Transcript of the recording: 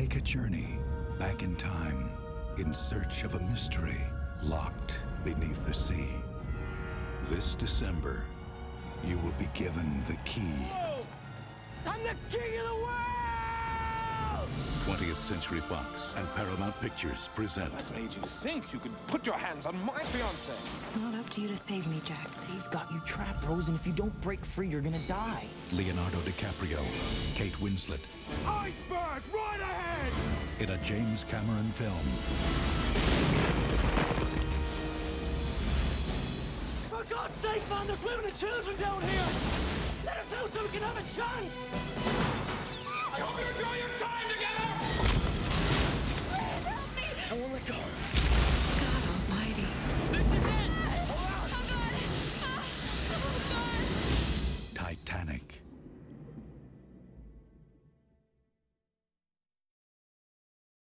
Take a journey back in time in search of a mystery locked beneath the sea. This December, you will be given the key. I'm the king of the world! 20th Century Fox and Paramount Pictures present What made you think you could put your hands on my fiance? It's not up to you to save me, Jack. They've got you trapped, Rose, and if you don't break free, you're gonna die. Leonardo DiCaprio, Kate Winslet Iceberg, right ahead! in a James Cameron film. For God's sake, man, there's women and children down here! Let us out so we can have a chance! I hope you enjoy your time together! Please help me! I won't let go. God almighty. This is it! Ah, Hold on! Oh, God! Oh, God! Titanic.